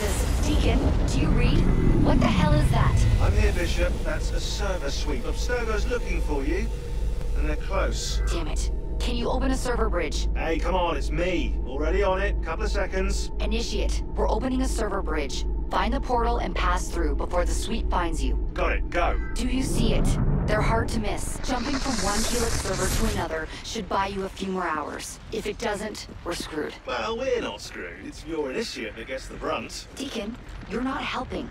Jesus. Deacon, do you read? What the hell is that? I'm here, Bishop. That's a server sweep. Abstergo's looking for you. And they're close. Damn it. Can you open a server bridge? Hey, come on, it's me. Already on it. Couple of seconds. Initiate. We're opening a server bridge. Find the portal and pass through before the sweep finds you. Got it. Go. Do you see it? They're hard to miss. Jumping from one Helix server to another should buy you a few more hours. If it doesn't, we're screwed. Well, we're not screwed. It's your initiate that gets the brunt. Deacon, you're not helping.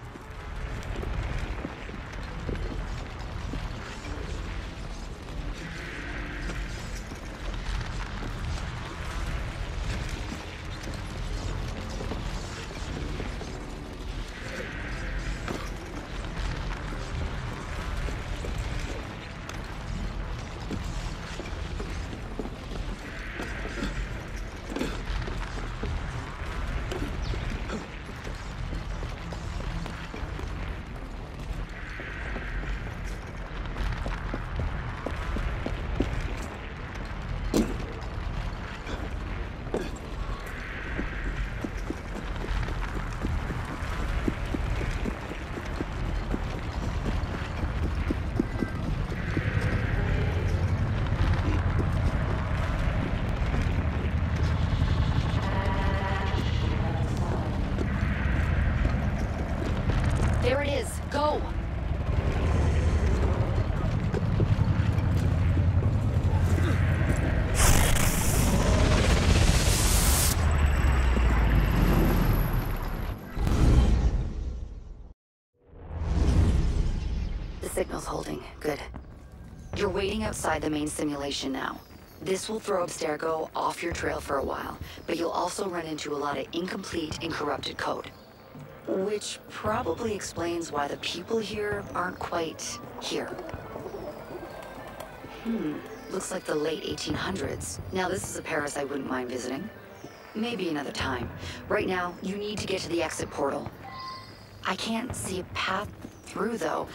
There it is. Go! The signal's holding. Good. You're waiting outside the main simulation now. This will throw Abstergo off your trail for a while, but you'll also run into a lot of incomplete and corrupted code. Which probably explains why the people here aren't quite here. Hmm, looks like the late 1800s. Now this is a Paris I wouldn't mind visiting. Maybe another time. Right now, you need to get to the exit portal. I can't see a path through though.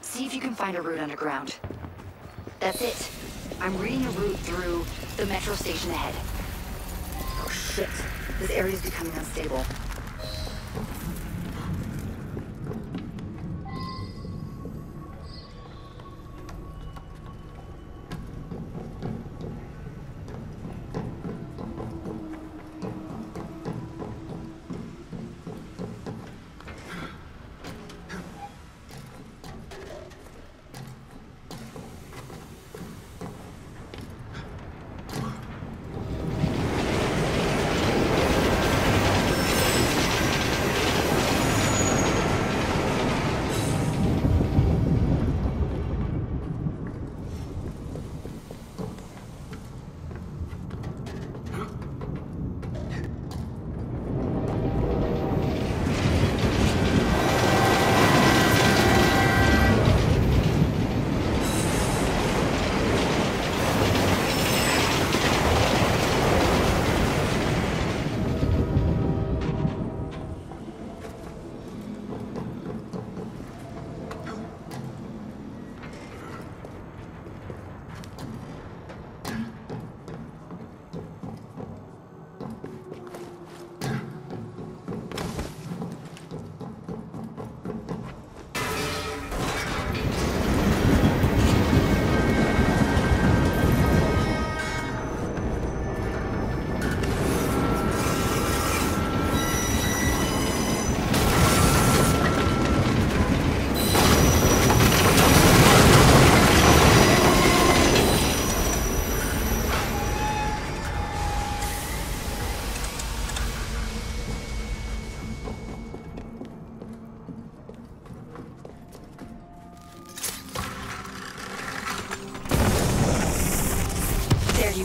See if you can find a route underground. That's it. I'm reading a route through the metro station ahead. Oh shit. This area's becoming unstable.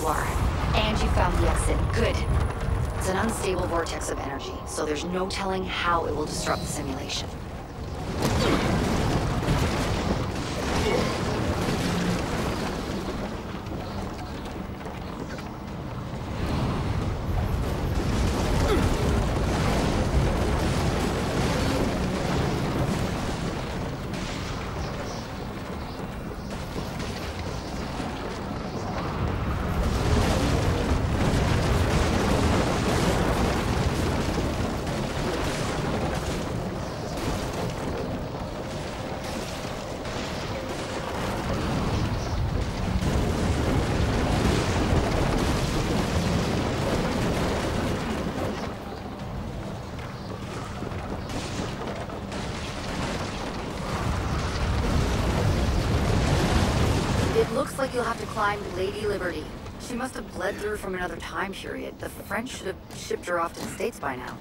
Are. And you found the exit. Good. It's an unstable vortex of energy, so there's no telling how it will disrupt the simulation. Climbed Lady Liberty. She must have bled through from another time period. The French should have shipped her off to the States by now.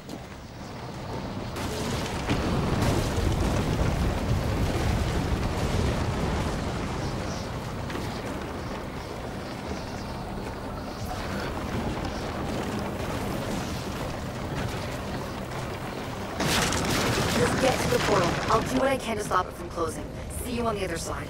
Just get to the portal. I'll do what I can to stop it from closing. See you on the other side.